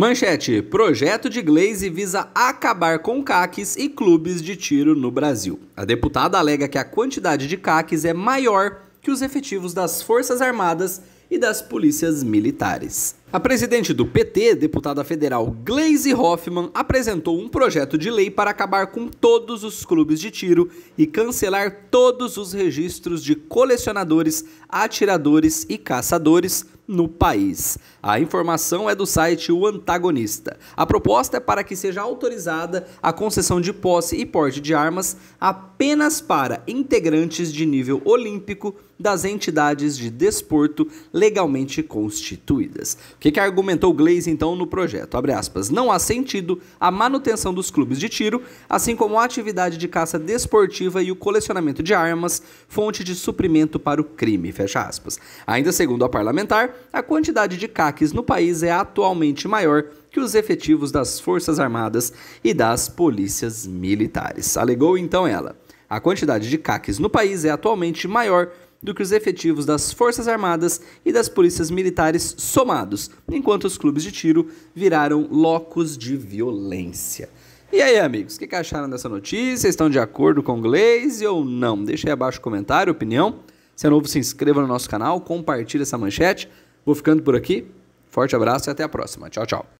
Manchete: Projeto de Glaze visa acabar com caques e clubes de tiro no Brasil. A deputada alega que a quantidade de caques é maior que os efetivos das Forças Armadas e das polícias militares. A presidente do PT, deputada federal Glaze Hoffman, apresentou um projeto de lei para acabar com todos os clubes de tiro e cancelar todos os registros de colecionadores, atiradores e caçadores no país. A informação é do site O Antagonista. A proposta é para que seja autorizada a concessão de posse e porte de armas apenas para integrantes de nível olímpico das entidades de desporto legalmente constituídas. O que, que argumentou Glaze então no projeto? Abre aspas. Não há sentido a manutenção dos clubes de tiro, assim como a atividade de caça desportiva e o colecionamento de armas, fonte de suprimento para o crime. Fecha aspas. Ainda segundo a parlamentar, a quantidade de caques no país é atualmente maior que os efetivos das Forças Armadas e das polícias militares. Alegou então ela. A quantidade de caques no país é atualmente maior do que os efetivos das Forças Armadas e das polícias militares somados, enquanto os clubes de tiro viraram locos de violência. E aí, amigos, o que acharam dessa notícia? Estão de acordo com o Glaze ou não? Deixe aí abaixo o comentário, opinião. Se é novo, se inscreva no nosso canal, compartilhe essa manchete. Vou ficando por aqui. Forte abraço e até a próxima. Tchau, tchau.